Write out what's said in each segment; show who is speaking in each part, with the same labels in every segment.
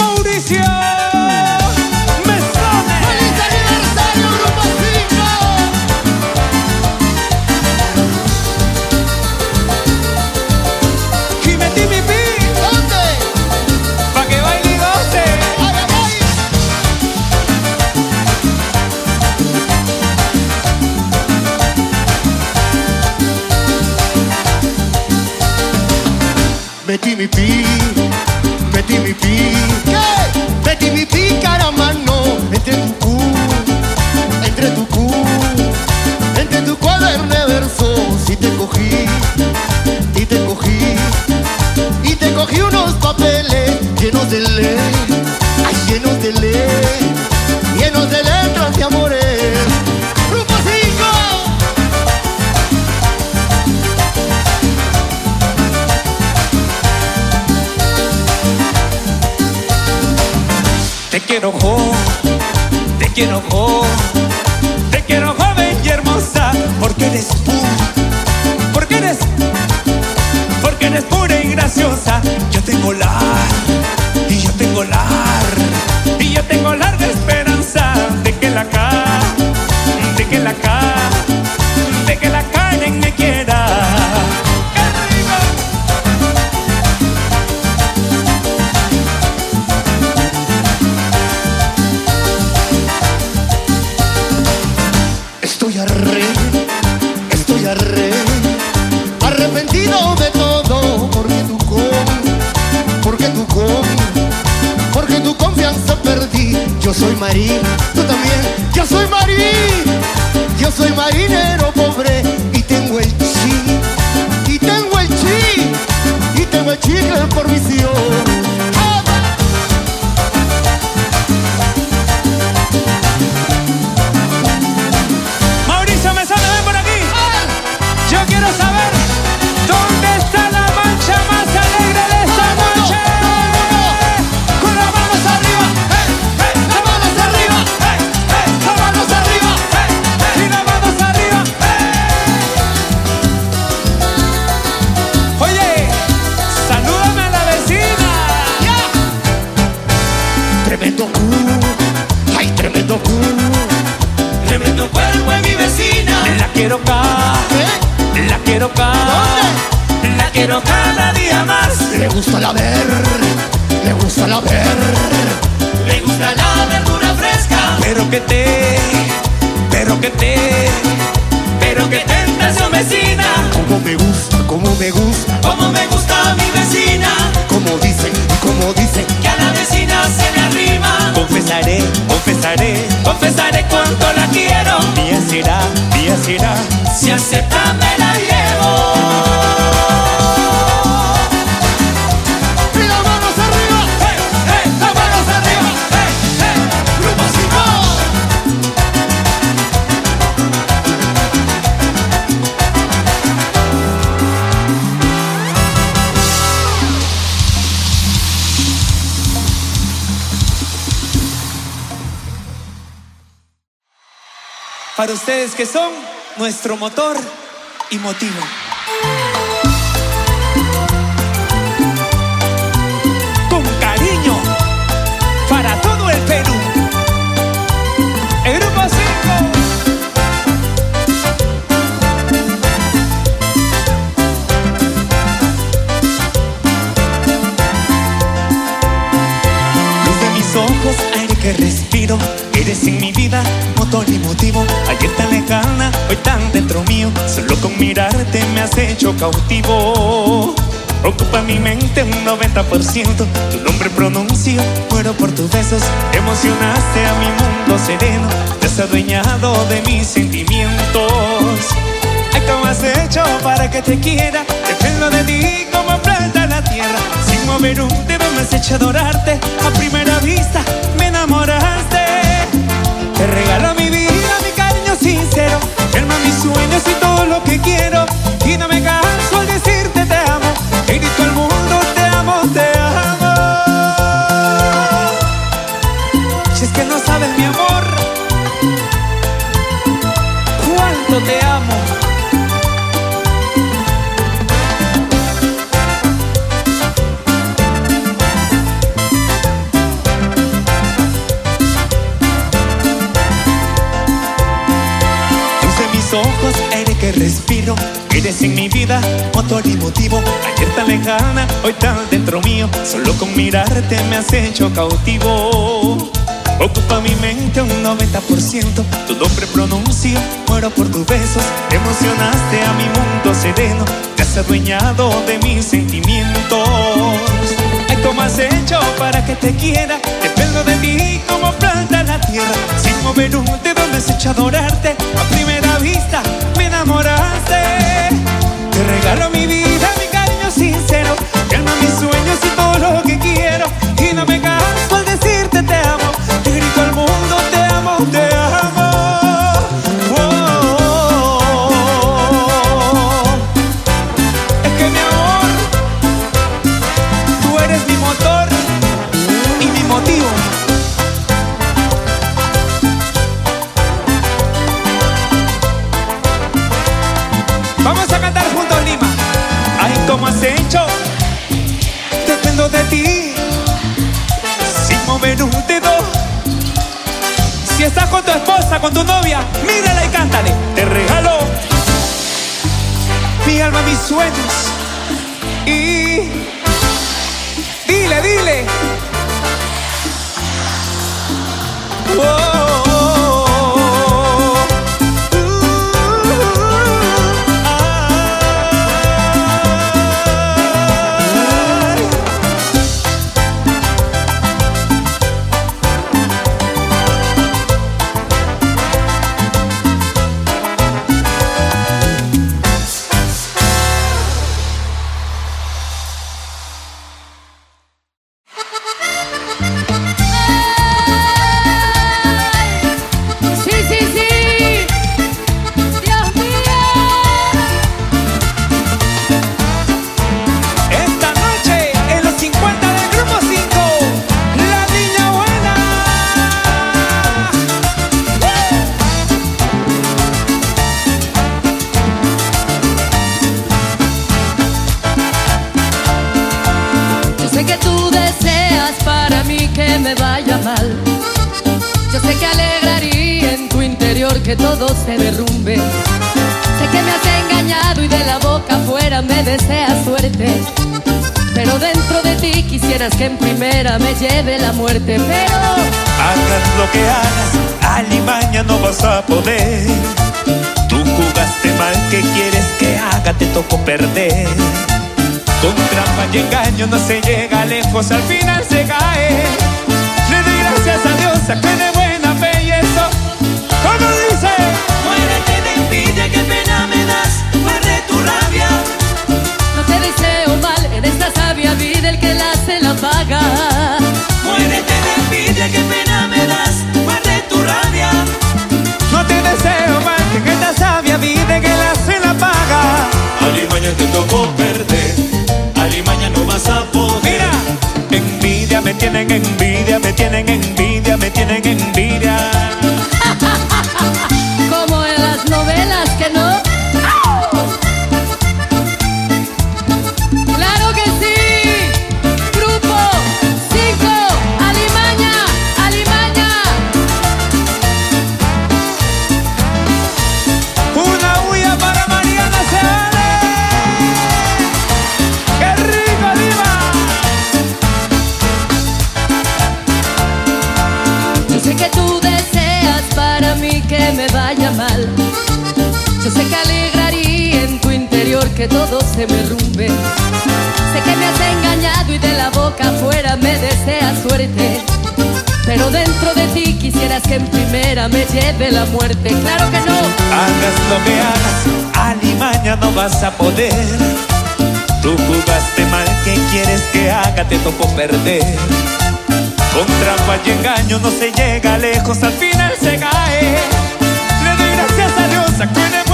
Speaker 1: Mauricio
Speaker 2: Te
Speaker 1: quiero jo, te quiero jo, te quiero joven y hermosa, porque eres pura, porque eres, porque eres pura y graciosa. Yo tengo la, y yo tengo la, y yo tengo larga esperanza. De que la ca, de que la ca,
Speaker 2: tu confianza perdí. Yo soy marín, tú también, yo soy marín, yo soy marinero pobre y tengo el chi, y tengo el chi, y tengo el chicle por visión.
Speaker 1: Confesaré, cuánto la quiero. Día será, día será, si acepta me la Para ustedes que son nuestro motor y motivo. Con cariño para todo el Perú. El grupo 5. Luz de mis ojos, aire que respiro. Eres en mi vida, y motivo. Ayer tan lejana, hoy tan dentro mío. Solo con mirarte me has hecho cautivo. Ocupa mi mente un 90%. Tu nombre pronuncio, muero por tus besos. Emocionaste a mi mundo sereno. Te has adueñado de mis sentimientos. Ay, ¿cómo has hecho para que te quiera? Dependo de ti como planta la tierra. Sin mover un dedo me has hecho adorarte. A primera vista me enamoraste. Te regalo mi vida, mi cariño sincero. Calma mis sueños y todo lo que quiero. Respiro. Eres en mi vida motor y motivo. Ayer tan lejana, hoy tan dentro mío. Solo con mirarte me has hecho cautivo. Ocupa mi mente un 90%. Tu nombre pronuncio, muero por tus besos. Te emocionaste a mi mundo sereno. Te has adueñado de mis sentimientos. Ay, ¿cómo has hecho para que te quiera? Dependo de ti como planta la tierra. Un dedo me has hecho adorarte. A primera vista me enamoraste. Te regalo mi vida, mi cariño sincero. Calma mis sueños y todo lo que quiero. Y no me canso al decirte te amo. Te grito al mundo, te amo, te amo. Sueños. Tocó perder. Con trampa y engaño no se llega lejos, al final se cae. Le doy gracias a Dios, a que de buena fe y eso. ¿Cómo dice?
Speaker 3: Muérete de envidia, qué pena me das, muerde tu rabia.
Speaker 4: no te deseo mal en esta sabia vida el que la hace la paga.
Speaker 3: Muérete de envidia, qué pena me das, muerde tu rabia.
Speaker 1: No te deseo
Speaker 3: Alimaña te tocó perder, Alimaña no vas a poder.
Speaker 1: Mira, envidia me tienen envidia, me tienen envidia,
Speaker 4: que todo se me rumbe. Sé que me has engañado y de la boca afuera me deseas suerte. Pero dentro de ti quisieras que en primera me lleve la muerte. Claro que no.
Speaker 1: Hagas lo que hagas, alimaña no vas a poder. Tú jugaste mal, ¿qué quieres que haga? Te tocó perder. Con trampa y engaño no se llega lejos, al final se cae. Le doy gracias a Dios, a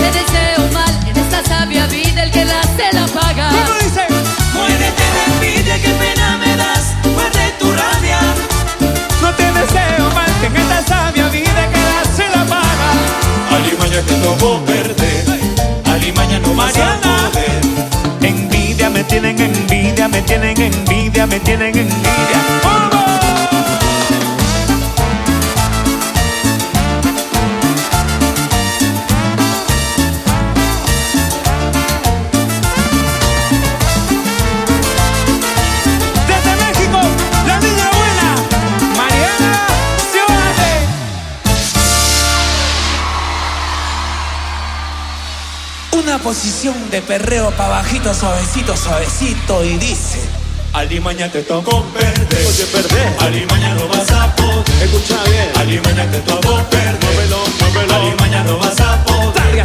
Speaker 4: te deseo mal en esta sabia vida el que la hace la paga.
Speaker 1: ¿Cómo dice?
Speaker 3: Muérete de envidia, qué pena me das, muerde tu rabia.
Speaker 1: No te deseo mal, que en esta sabia vida que la se la paga.
Speaker 3: Alimaña te tocó perder, Alimaña no vas a
Speaker 1: Mariana.
Speaker 3: poder.
Speaker 1: Envidia, me tienen envidia, me tienen envidia, me tienen envidia. posición de perreo pa' bajito, suavecito, suavecito y dice. Alimaña te tocó perder,
Speaker 5: oye perder,
Speaker 1: Alimaña no vas a poder,
Speaker 5: escucha bien,
Speaker 1: Alimaña te tocó perder,
Speaker 5: muévelo, muévelo,
Speaker 1: Alimaña no vas a poder,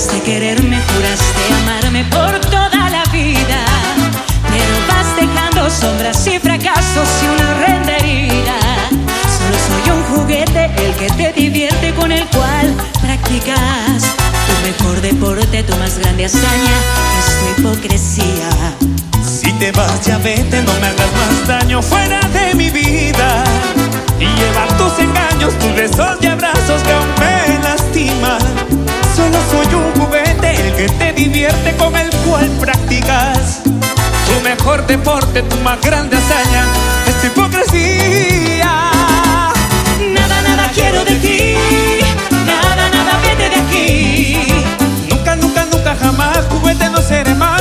Speaker 6: juraste quererme, juraste amarme por toda la vida. Pero vas dejando sombras y fracasos y una horrenda. Solo soy un juguete, el que te divierte con el cual practicas tu mejor deporte, tu más grande hazaña, es tu hipocresía.
Speaker 1: Si te vas, ya vete, no me hagas más daño fuera de mi vida. Y lleva tus engaños, tus besos y abrazos que aún me lastiman solo soy un juguete, el que te divierte con el cual practicas tu mejor deporte, tu más grande hazaña, es tu hipocresía.
Speaker 6: Nada, nada quiero de ti, nada, nada vete de aquí.
Speaker 1: Nunca, nunca, nunca jamás juguete no seré más.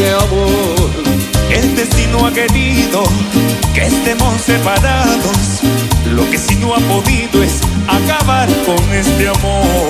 Speaker 6: de amor.
Speaker 5: El
Speaker 7: destino ha querido que estemos separados. Lo que sí no ha podido es acabar con este amor.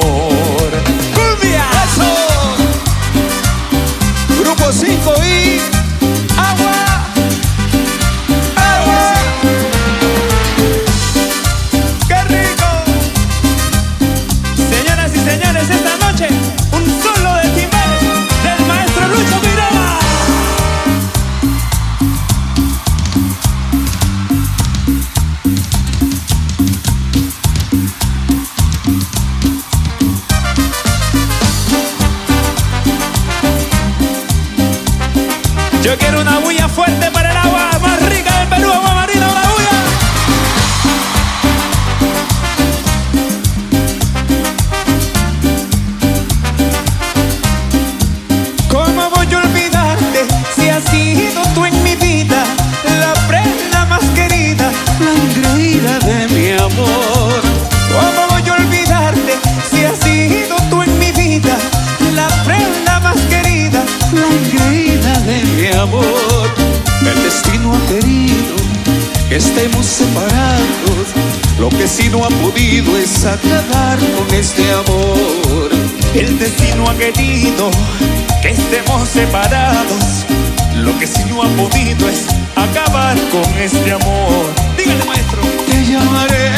Speaker 1: acabar con este amor. Dígale, maestro.
Speaker 7: Te llamaré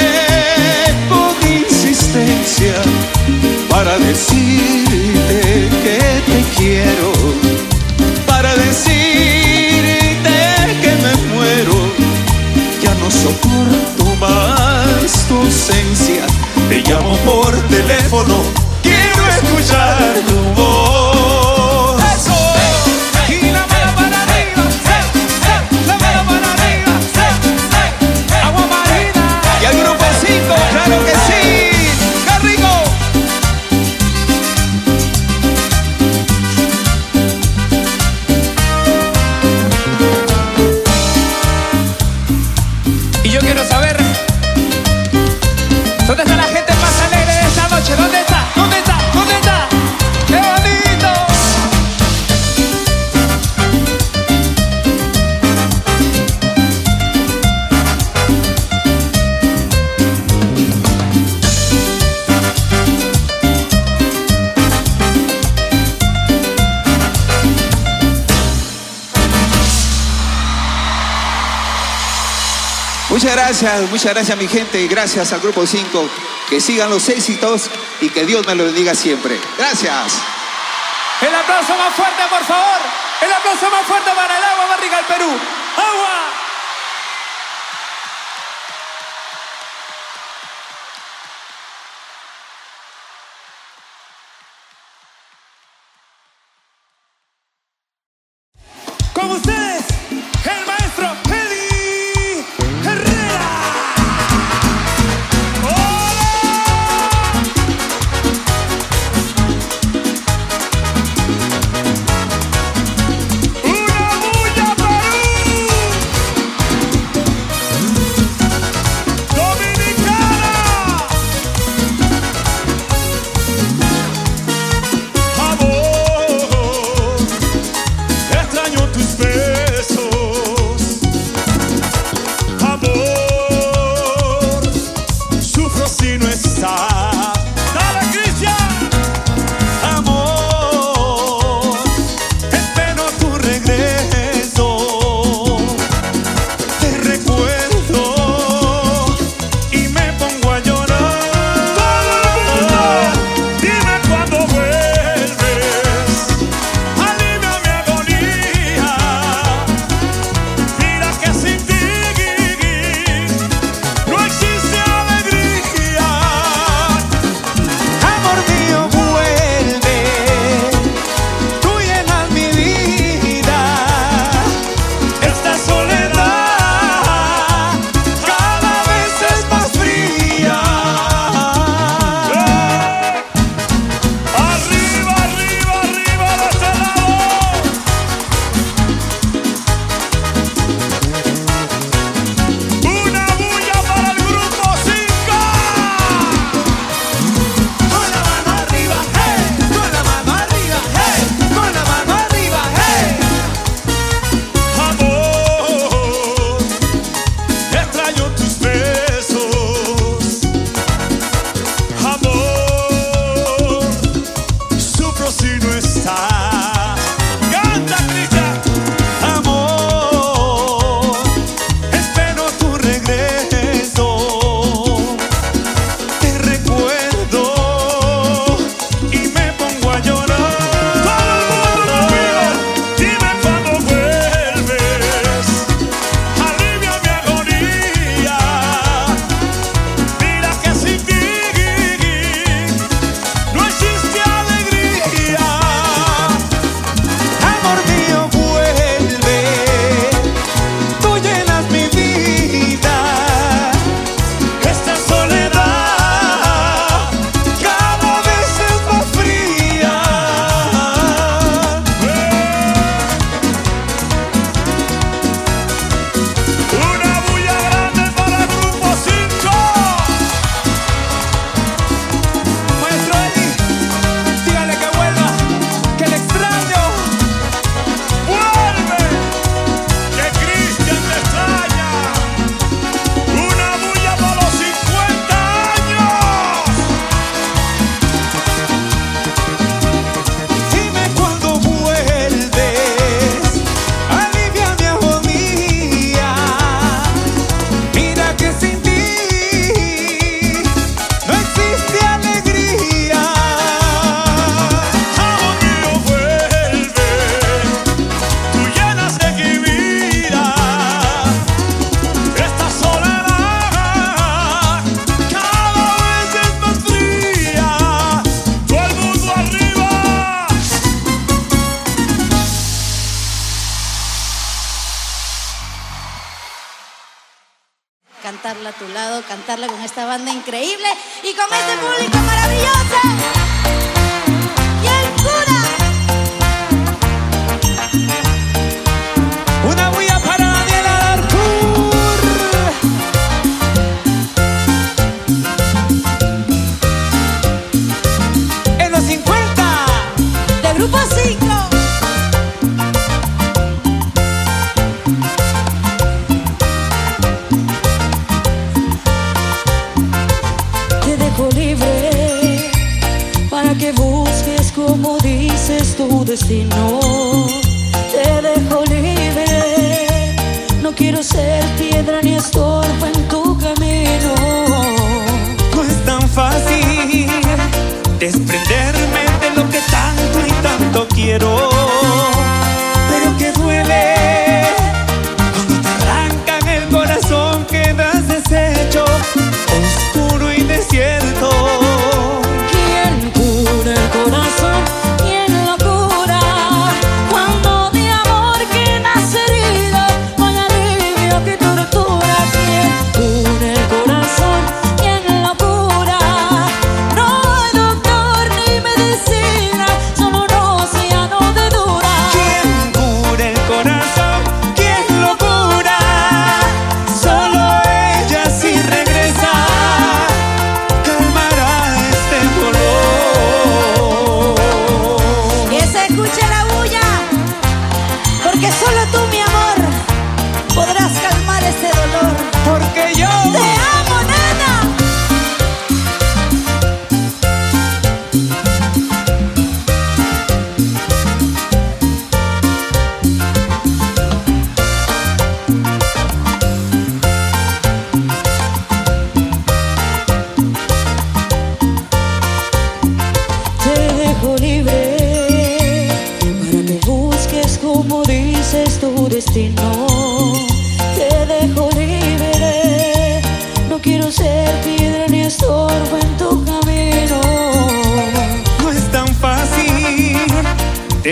Speaker 7: con insistencia para decirte que te quiero, para decirte que me muero. Ya no soporto más tu ausencia.
Speaker 1: Te llamo por teléfono
Speaker 7: Muchas gracias, muchas gracias mi gente y gracias al Grupo 5. Que sigan los éxitos y que Dios me lo bendiga siempre. Gracias.
Speaker 5: El aplauso más fuerte, por favor. El aplauso más fuerte para el agua barriga del Perú. ¡Agua!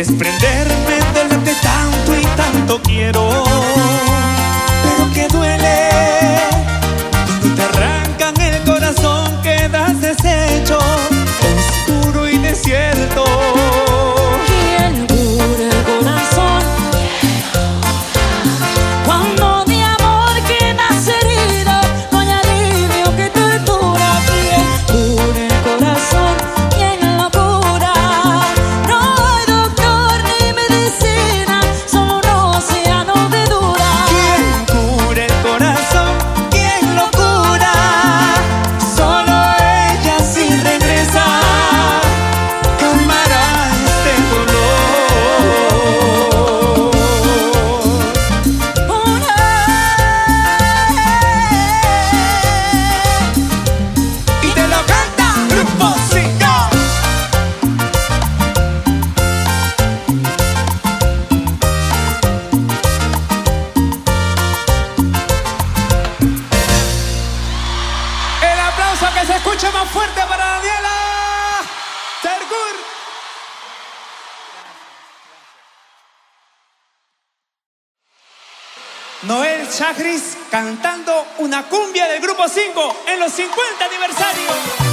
Speaker 1: desprender. cantando una cumbia del Grupo 5 en los 50 aniversarios.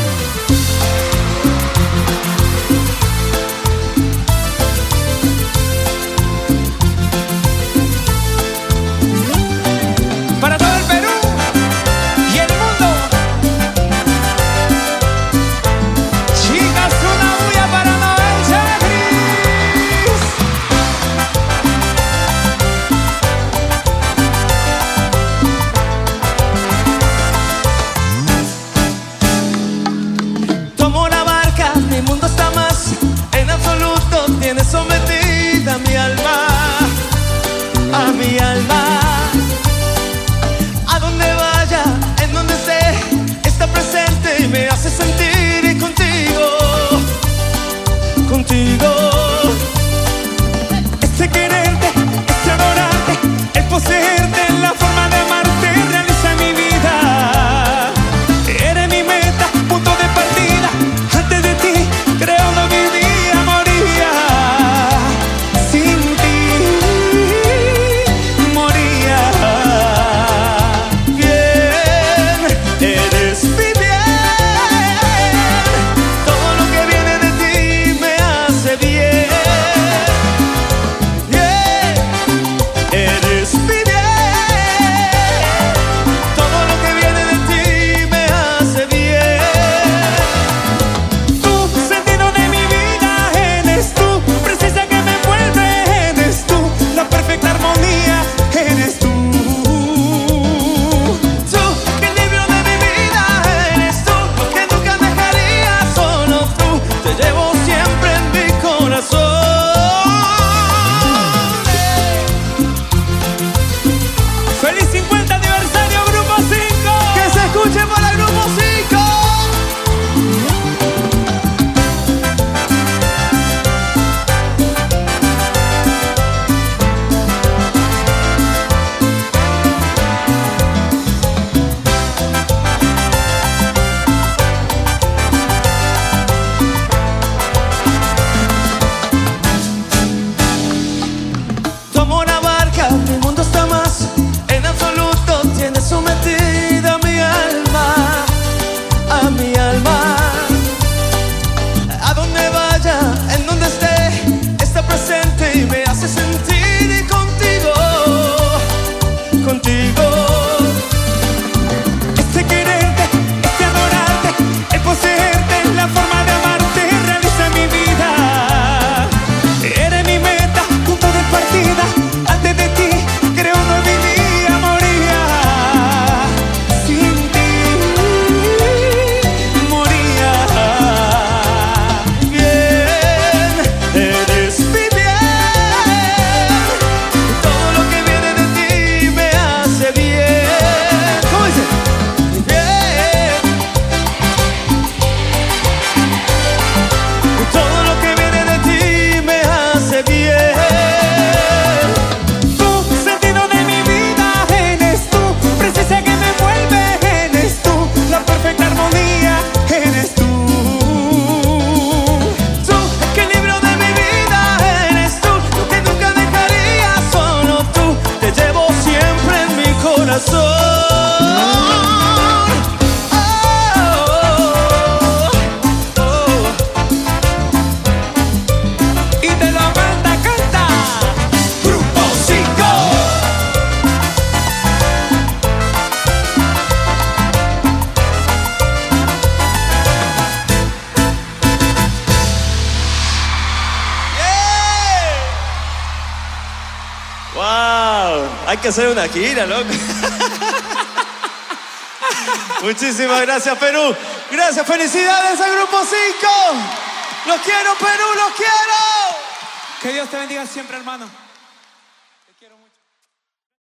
Speaker 8: Hacer una gira, loco. Muchísimas gracias, Perú. Gracias, felicidades al Grupo 5. Los quiero, Perú, los quiero.
Speaker 5: Que Dios te bendiga siempre, hermano.